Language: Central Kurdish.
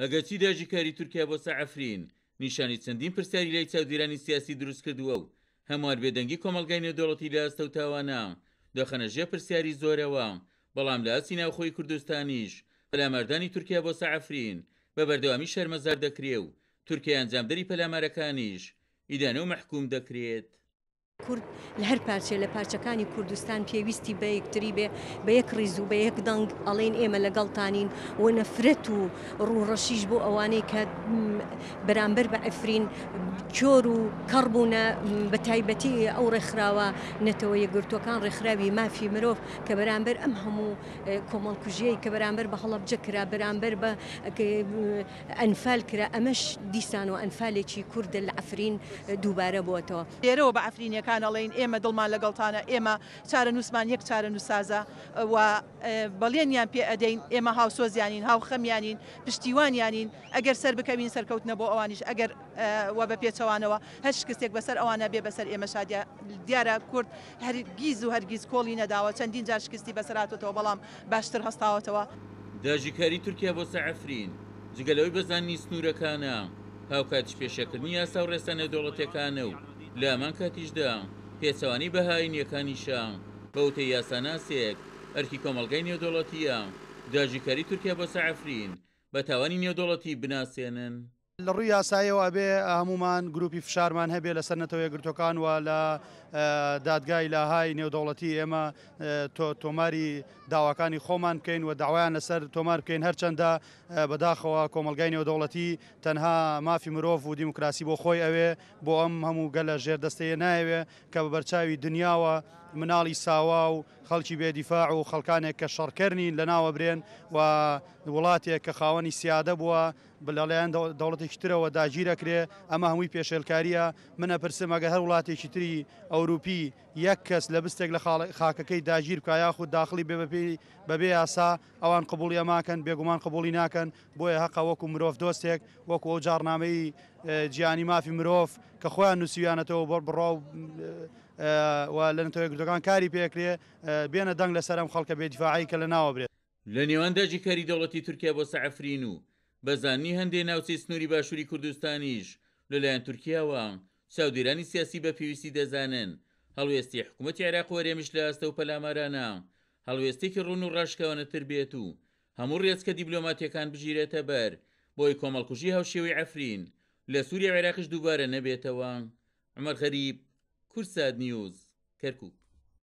ئەگەرچی داگیرکاری تورکیا بۆ سەر عەفرین نیشانەی چەندین پرسیاری لای چاودێرانی سیاسی دروستکردووە و هەموار بێدەنگی کۆمەڵگای نێودەوڵەتی لە ئەستەو تاوانە دەخەنە ژێر پرسیاری زۆرەوە بەڵام لە ئاستی ناوخۆی کوردستانیش پەلاماردانی تورکیا بۆ سەر عەفرین بە بەردەوامی شەرمەزار دەکرێ و تورکیا ئەنجامدەری پەلامارەکانیش ئیدانە و مەحکووم دەکرێت. کورد لە هەر پارچێ لە پارچەکانی کوردستان پێویستی بە یەکتری بێ بە یەک ڕیز و بە یەک دەنگ ئەڵین ئێمە لەگەڵتانین و نەفرەت و ڕوڕەشیش بۆ ئەوانەی کە بەرامبەر بە ئەفرین کۆر و کەڕبوونە بە تایبەتی ئەو ڕێکخراوە نەتەوە یەگرتوەکان ڕێکخراوی مافی مرۆڤ کە بەرامبەر ئەم هەموو کۆمەڵکوژیەی کە بەرامبەر بە هەڵەبجە کرا بەرامبەر بە ئەنفال کرا ئەمەش دیسان و ئەنفالێکی کوردە لە عەفرین دووبارە بۆتەوە. لێرەوە بە عەفرینیەکان ئەڵێین ئێمە دڵمان لەگەڵتانە ئێمە چارەنووسمان یەک چارەنووسسازە و بەڵێنیان پێ ئەدەین ئێمە هاوسۆزیانین هاوخەمیانین پشتیوانیانین ئەگەر سەربکەوین سەرکەوتنە بۆ ئەوانیش ئەگەر وە بە پێچەوانەوە هەر شکستێک بەسەر ئەوانە بێ بەسەر ئێمەشا دیارە کورد هەرگیز و هەرگیز کۆڵی نەداوە چەندین جار شکستی بەسەر هاتۆتەوە بەڵام باشتر هەستاوەتەوە. داگیرکاری تورکیا بۆ سەر عەفرین، جگە لەوەی بە زانینی سنوورەکانە، هاوکاتیش پێشێلکردنی یاسا و ڕێسا نێودەوڵەتییەکانە و لە هەمان کاتیشدا پێچەوانەی بەها ئایینییەکانیشە، بە وتەی یاساناسێک، ئەرکی کۆمەڵگای نێودەوڵەتییە داگیرکاری تورکیا بۆ سەر عەفرین بە تاوانی نێودەوڵەتی بناسێنن. لە ڕووی یاسایەوە ئەبێ هەموومان گروپی فشارمان هەبێ لەسەر نەتەوە یەکگرتوەکان و لە دادگای لاهای نێودەوڵەتی ئێمە تۆماری داواکانی خۆمان بکەین و داوایان لەسەر تۆمار بکەین هەرچەندە بەداخەوە کۆمەلگای نێودەوڵەتی تەنها مافی مرۆڤ و دیموکراسی بۆ خۆی ئەوێ بۆ ئەم هەموو گەلە ژێر دەستەیە نایەوێ کە بە بەرچاوی دنیاوە مناڵی ساوا و خەڵکی بێدیفاع و خەڵکانێک کە شەڕکەرنین لەناوە برێن و وڵاتێک کە خاوەنی سیادە بووە لەلایەن دەوڵەتێکی ترەوە داگیر ئەکرێ ئەمە هەمووی پێشێلکارییە من ئەپرسم ئەگەر هەر وڵاتێکی تری ئەوروپی یەک کەس لە بستێک لە خاکەکەی داگیر بکا یاخود داخلی بێ بەپێی بەبێ یاسا ئەوان قبوڵی ئەماکەن بێگومان قبوڵی ناکەن بۆیە هەقە وەکو مرۆڤ دۆستێک وەکو ئەو جاڕنامەی جیانی مافی مرۆڤ کە خۆیان نووسویانەتەوە بەر بڕاو لە نەتەوە یەکگرتوەکان کاری پێکرێ بێنە دەنگ لەسەر ئەم خەڵکە بێدیفاعی کە لە ناوە برێت. لە نێوان داگی کاری دەوڵەتی تورکیا بۆ سە عفرین و بە زاننی هەندێ ناوچەی سنووری باشووری کوردستانیش لە لایەن تورکیاوە، چاودێرانی سیاسی بە پێویستی دەزانن هەڵوێستی حکوومەتی عێراق و هەرێمیش لە ئاستە و پەلامارانە هەڵوێستێکی ڕوون و ڕاشکاوانە تر بێت و هەموو ڕێچکە دیبلۆماتییەکان بگیرێتە بەر بۆی کۆمەڵکوژی هاوشێوەی عفرین لە سووری و عێراقیش دووبارە نەبێتەوە عومەر غەریب کوردسات نیوز، کەرکووک.